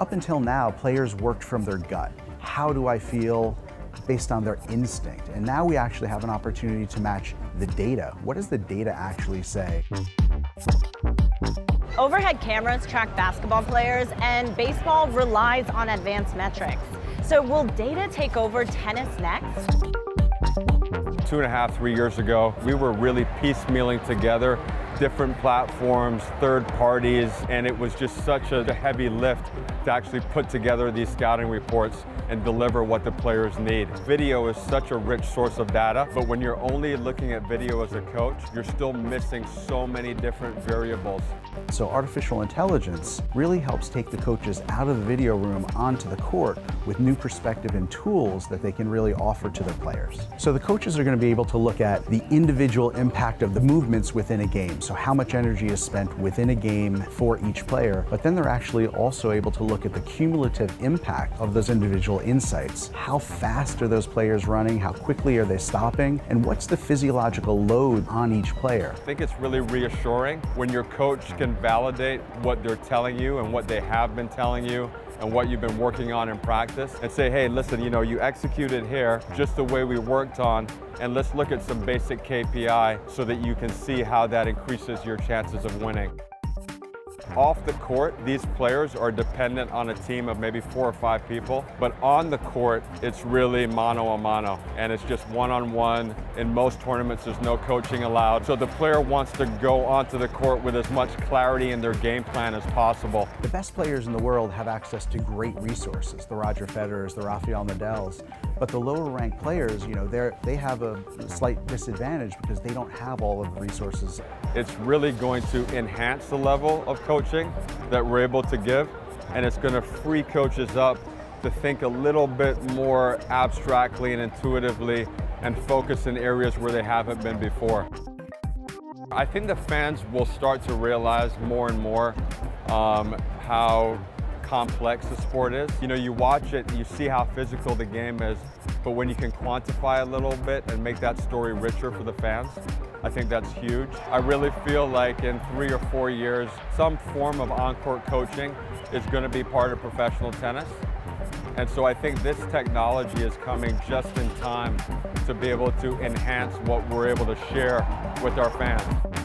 Up until now, players worked from their gut. How do I feel based on their instinct? And now we actually have an opportunity to match the data. What does the data actually say? Overhead cameras track basketball players and baseball relies on advanced metrics. So will data take over tennis next? Two and a half, three years ago, we were really piecemealing together different platforms, third parties, and it was just such a heavy lift to actually put together these scouting reports and deliver what the players need. Video is such a rich source of data, but when you're only looking at video as a coach, you're still missing so many different variables. So artificial intelligence really helps take the coaches out of the video room onto the court with new perspective and tools that they can really offer to their players. So the coaches are going to be able to look at the individual impact of the movements within a game. So how much energy is spent within a game for each player, but then they're actually also able to look at the cumulative impact of those individual insights. How fast are those players running? How quickly are they stopping? And what's the physiological load on each player? I think it's really reassuring when your coach can validate what they're telling you and what they have been telling you and what you've been working on in practice and say, hey, listen, you know, you executed here just the way we worked on, and let's look at some basic KPI so that you can see how that increases your chances of winning. Off the court, these players are dependent on a team of maybe four or five people, but on the court, it's really mano a mano, and it's just one-on-one. In most tournaments, there's no coaching allowed, so the player wants to go onto the court with as much clarity in their game plan as possible. The best players in the world have access to great resources, the Roger Federers, the Rafael Nadals, but the lower ranked players, you know, they they have a slight disadvantage because they don't have all of the resources. It's really going to enhance the level of coaching coaching that we're able to give, and it's going to free coaches up to think a little bit more abstractly and intuitively and focus in areas where they haven't been before. I think the fans will start to realize more and more um, how complex the sport is. You know, you watch it, you see how physical the game is, but when you can quantify a little bit and make that story richer for the fans, I think that's huge. I really feel like in three or four years, some form of on-court coaching is going to be part of professional tennis. And so I think this technology is coming just in time to be able to enhance what we're able to share with our fans.